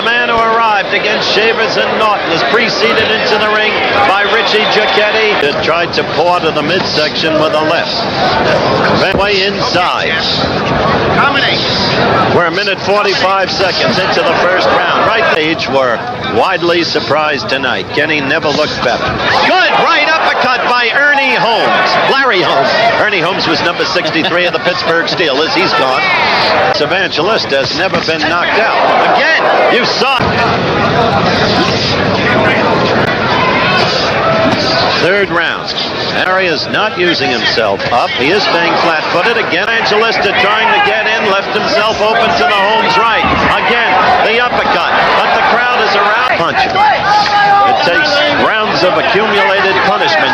The man who arrived against Shavers and Norton is preceded into the ring by Richie Giachetti. It tried to pour to the midsection with a left. Way inside. We're a minute 45 seconds into the first round. Right age were widely surprised tonight. Kenny never looked better. Good right uppercut by Ernie Holmes. Larry Holmes. Ernie Holmes was number 63 of the Pittsburgh Steelers. He's gone. This Evangelista has never been knocked out. Again, you saw. Third round. Harry is not using himself up. He is staying flat-footed. Again, Evangelista trying to get in, left himself open to the Holmes right. Again, the uppercut. But the crowd is around. Punch. It takes rounds of accumulated punishment